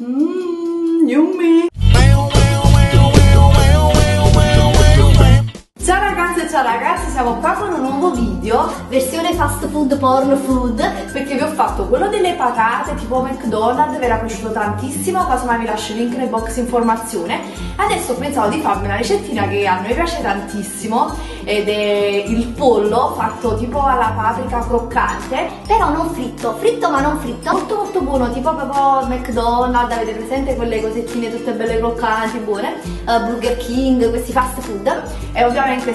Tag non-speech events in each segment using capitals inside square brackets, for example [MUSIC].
Mmm, yummy! Ciao ciao ragazzi, siamo qua con un nuovo video Versione fast food, porn food perché vi ho fatto quello delle patate tipo McDonald's, vi era piaciuto tantissimo, casomai vi lascio il link nel box informazione. Adesso pensavo di farvi una ricettina che a noi piace tantissimo ed è il pollo fatto tipo alla paprika croccante, Però non fritto, fritto ma non fritto molto molto buono, tipo proprio McDonald's, avete presente quelle cosettine tutte belle croccanti, buone? uh, Burger King, questi fast food E ovviamente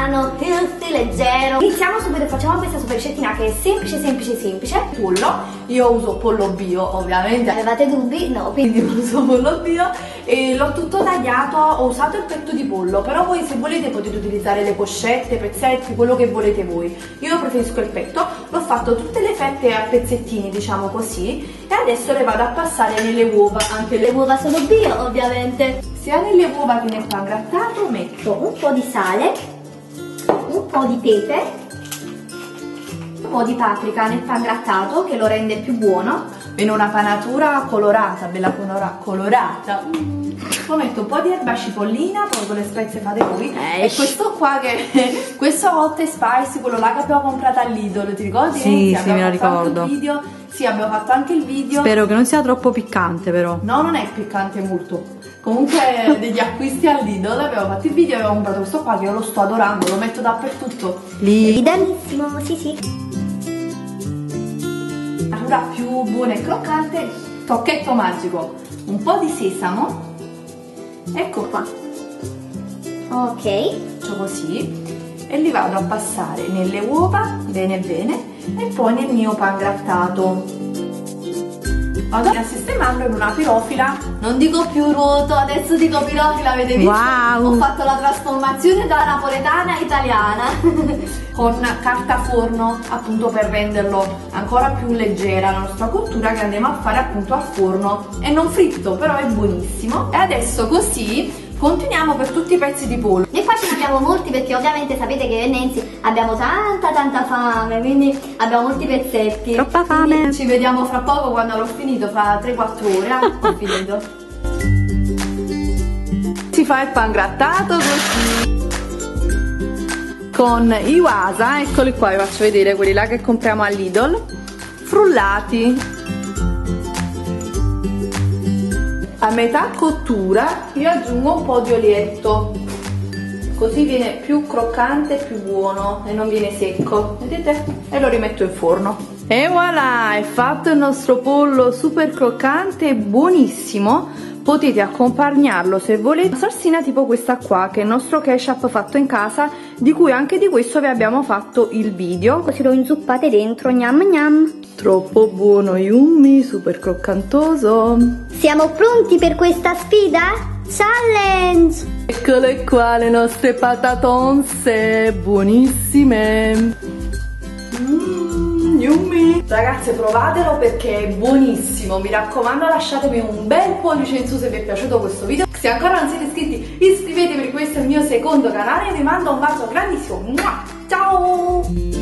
Sano, healthy, leggero Iniziamo subito e facciamo questa super ricettina che è semplice, semplice, semplice. Pollo, io uso pollo bio ovviamente, Avevate dubbi? No, quindi uso pollo bio. E l'ho tutto tagliato, ho usato il petto di pollo, però voi se volete potete utilizzare le coscette, pezzetti, quello che volete voi. Io preferisco il petto, l'ho fatto tutte le fette a pezzettini, diciamo così, e adesso le vado a passare nelle uova, anche le uova. sono bio ovviamente. Sia nelle uova che nel pan grattato metto Un po' di sale, po' di pepe un po' di paprika nel pan grattato che lo rende più buono in una panatura colorata, bella colora- colorata. Poi metto un po' di erba cipollina, poi con le spezie fate voi. Eh, e questo qua che [LAUGHS] questo hot e spicy, quello là che abbiamo comprato all'Idol, ti ricordi? Sì, sì, Abbiamo me lo ricordo. video. Sì, abbiamo fatto anche il video. Spero che non sia troppo piccante però. No, non è piccante molto. Comunque degli acquisti all'Idol abbiamo fatto il video e abbiamo comprato questo qua che io lo sto adorando, lo metto dappertutto. Idemissimo, sì sì. Natura più buona e croccante, tocchetto magico, un po' di sesamo, ecco qua, Ok. Faccio così, e li vado a passare nelle uova, bene bene, e poi nel mio pan grattato. Vado a sistemarlo in una pirofila, non dico più ruoto, adesso dico pirofila, avete visto? Wow. Ho fatto la trasformazione da napoletana italiana [LAUGHS] con carta forno appunto per renderlo ancora più leggera la nostra cottura che andiamo a fare appunto a forno e non fritto però è buonissimo e adesso così continuiamo per tutti i pezzi di pollo Abbiamo molti perché ovviamente sapete che Nancy abbiamo tanta tanta fame, quindi abbiamo molti pezzetti. troppa fame. ci vediamo fra poco quando l'ho finito fra 3-4 ore ah, ho finito [LAUGHS] si fa il pan grattato così con i wasa, eccoli qua, vi faccio vedere quelli là che compriamo all'Idol, frullati. A metà cottura io aggiungo un po' di olietto, così viene più croccante e più buono e non viene secco, vedete? E lo rimetto in forno. E voilà, è fatto il nostro pollo super croccante e buonissimo. Potete accompagnarlo se volete una salsina tipo questa qua che è il nostro ketchup fatto in casa di cui anche di questo vi abbiamo fatto il video Così lo inzuppate dentro, gnam gnam. troppo buono yummy super croccantoso Siamo pronti per questa sfida? Challenge! Eccole qua le nostre patatonze buonissime. Mmm, yummy. Ragazze provatelo perché è buonissimo. Mi raccomando lasciatemi un bel pollice in su se vi è piaciuto questo video. Se ancora non siete iscritti iscrivetevi questo è il mio secondo canale. Vi mando un bacio grandissimo. Ciao